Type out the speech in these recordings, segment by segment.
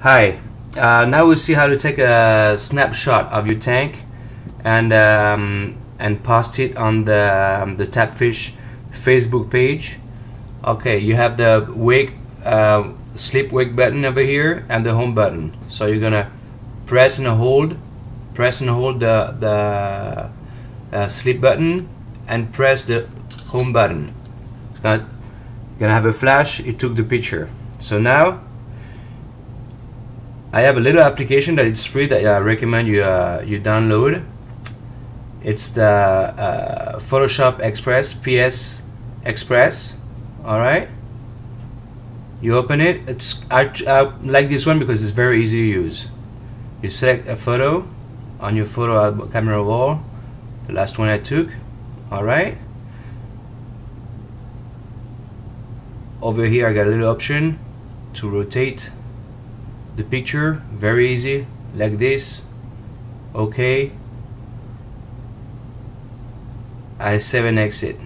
Hi, uh, now we'll see how to take a snapshot of your tank and um, and post it on the um, the Tapfish Facebook page. Okay, you have the wake uh, sleep wake button over here and the home button. So you're gonna press and hold, press and hold the the uh, sleep button and press the home button. Gonna, gonna have a flash. It took the picture. So now I have a little application that it's free that I recommend you uh, you download. It's the uh, Photoshop Express PS Express. All right. You open it. It's I, I like this one because it's very easy to use. You select a photo on your photo camera roll. The last one I took. All right. Over here I got a little option to rotate the picture very easy like this okay. I save and exit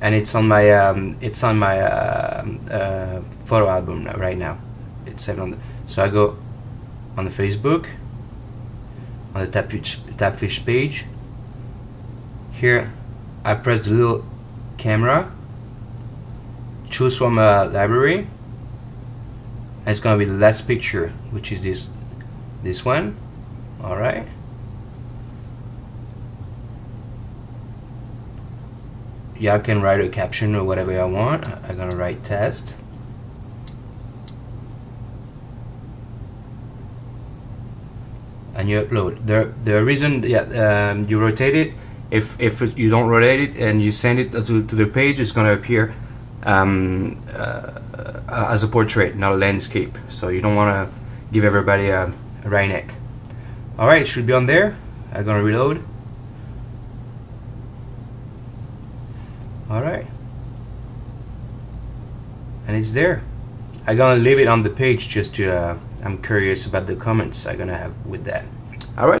and it's on my um, it's on my uh, uh, photo album right now. It's saved on the so I go on the Facebook on the Tapfish, Tapfish page. Here I press the little camera choose from a library and it's gonna be the last picture which is this this one. Alright y'all can write a caption or whatever I want. I'm gonna write test. And you upload. The the reason yeah, um, you rotate it if if you don't rotate it and you send it to, to the page it's gonna appear um, uh, as a portrait, not a landscape. So you don't want to give everybody a, a neck. Alright, should be on there. I'm gonna reload. Alright. And it's there. I'm gonna leave it on the page just to, uh, I'm curious about the comments I'm gonna have with that. Alright.